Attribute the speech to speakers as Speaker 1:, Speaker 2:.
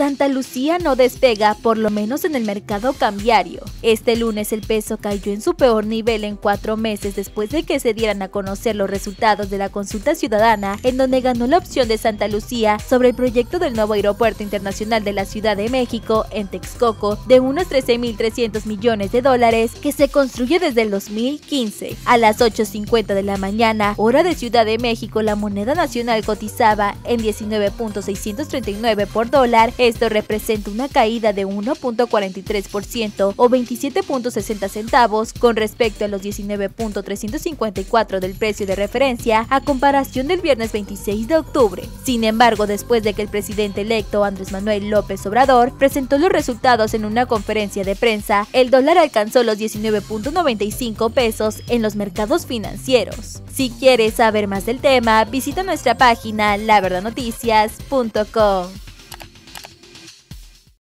Speaker 1: Santa Lucía no despega, por lo menos en el mercado cambiario. Este lunes el peso cayó en su peor nivel en cuatro meses después de que se dieran a conocer los resultados de la consulta ciudadana, en donde ganó la opción de Santa Lucía sobre el proyecto del nuevo aeropuerto internacional de la Ciudad de México en Texcoco de unos 13.300 millones de dólares que se construye desde el 2015. A las 8.50 de la mañana, hora de Ciudad de México, la moneda nacional cotizaba en 19.639 por dólar esto representa una caída de 1.43% o 27.60 centavos con respecto a los 19.354 del precio de referencia a comparación del viernes 26 de octubre. Sin embargo, después de que el presidente electo Andrés Manuel López Obrador presentó los resultados en una conferencia de prensa, el dólar alcanzó los 19.95 pesos en los mercados financieros. Si quieres saber más del tema, visita nuestra página laverdadnoticias.com.